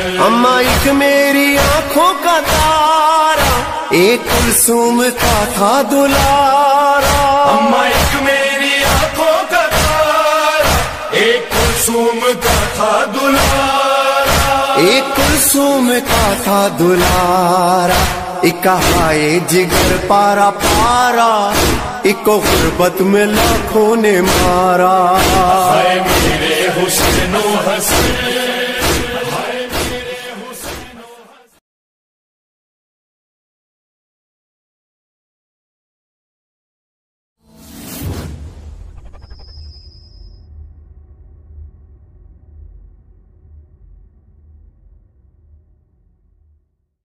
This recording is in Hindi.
अम्मा, एक मेरी आँखों का तारा, एक कुलसुम का था दुलारा। अम्मा, एक मेरी आँखों का तारा, एक कुलसुम का था दुलारा। एक कुलसुम का था दुलारा इकाए जिगर पारा पारा इको गुर्बत में लाखों ने मारा। हाय मेरे हुस्नो हसन।